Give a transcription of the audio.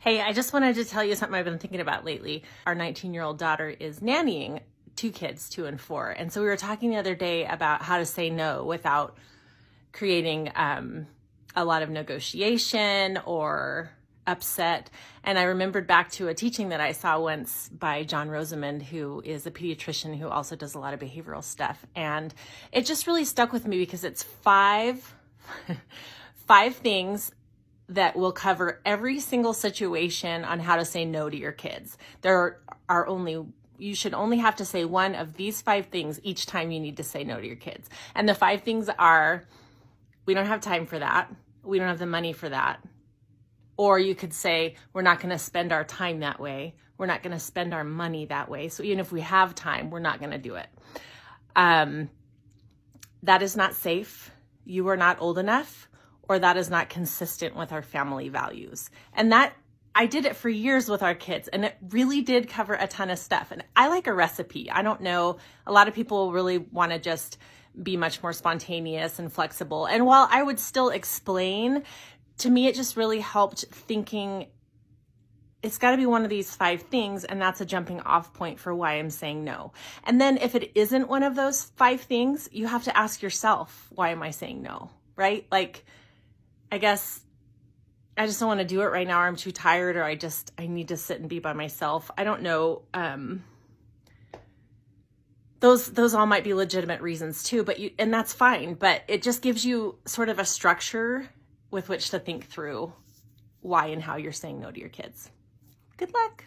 Hey, I just wanted to tell you something I've been thinking about lately. Our 19 year old daughter is nannying two kids, two and four. And so we were talking the other day about how to say no without creating um, a lot of negotiation or upset. And I remembered back to a teaching that I saw once by John Rosemond, who is a pediatrician who also does a lot of behavioral stuff. And it just really stuck with me because it's five, five things that will cover every single situation on how to say no to your kids. There are only you should only have to say one of these five things each time you need to say no to your kids. And the five things are we don't have time for that. We don't have the money for that. Or you could say, we're not going to spend our time that way. We're not going to spend our money that way. So even if we have time, we're not going to do it. Um, that is not safe. You are not old enough or that is not consistent with our family values. And that I did it for years with our kids and it really did cover a ton of stuff. And I like a recipe. I don't know, a lot of people really want to just be much more spontaneous and flexible. And while I would still explain, to me, it just really helped thinking it's got to be one of these five things, and that's a jumping off point for why I'm saying no. And then if it isn't one of those five things, you have to ask yourself, why am I saying no? Right? Like, I guess I just don't want to do it right now or I'm too tired or I just I need to sit and be by myself. I don't know um those those all might be legitimate reasons too, but you and that's fine, but it just gives you sort of a structure with which to think through why and how you're saying no to your kids. Good luck.